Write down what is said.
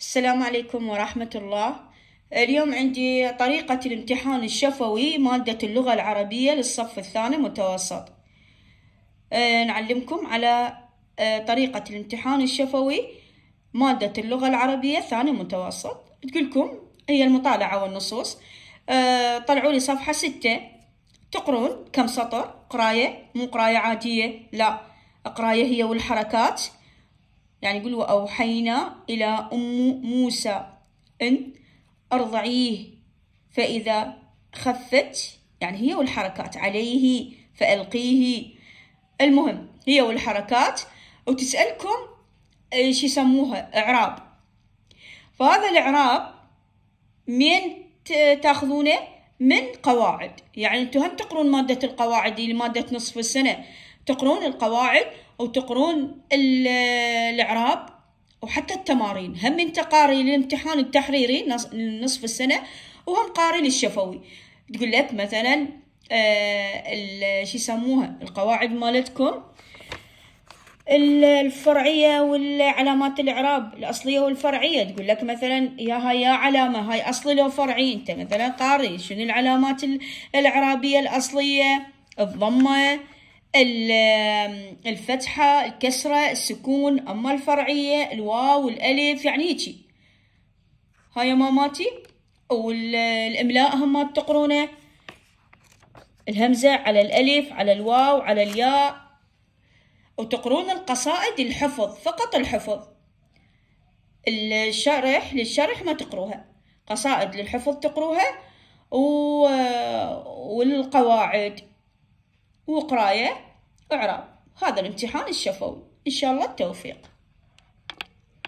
السلام عليكم ورحمة الله. اليوم عندي طريقة الامتحان الشفوي مادة اللغة العربية للصف الثاني متوسط. آه، نعلمكم على آه، طريقة الامتحان الشفوي مادة اللغة العربية ثاني متوسط. تقولكم هي المطالعة والنصوص. آه، طلعوا لي صفحة ستة. تقرون كم سطر؟ قراية؟ مو قراية عادية لا. قراية هي والحركات. يعني يقول وأوحينا إلى أم موسى أن أرضعيه فإذا خفت يعني هي والحركات عليه فألقيه. المهم هي والحركات. وتسألكم إيش يسموها؟ إعراب. فهذا الإعراب مين تأخذونه من قواعد. يعني أنتم هم تقرون مادة القواعد دي لمادة نصف السنة. تقرون القواعد وتقرون الإعراب وحتى التمارين. هم انت قاري الامتحان التحريري نصف السنة وهم قاري للشفوي تقول لك مثلا آه شو يسموها؟ القواعد مالتكم. الفرعية والعلامات الإعراب الأصلية والفرعية. تقول لك مثلا يا هاي يا علامة هاي أصلي لو فرعي. أنت مثلا قاري شنو العلامات الإعرابية الأصلية؟ الضمة الفتحة الكسرة السكون أما الفرعية الواو والألف يعني هيجي. هاي ماماتي والإملاء هم تقرونه الهمزة على الألف على الواو على الياء. وتقرون القصائد الحفظ فقط الحفظ. الشرح للشرح ما تقروها. قصائد للحفظ تقروها. و... والقواعد. وقراية إعراب. هذا الامتحان الشفوي. إن شاء الله التوفيق.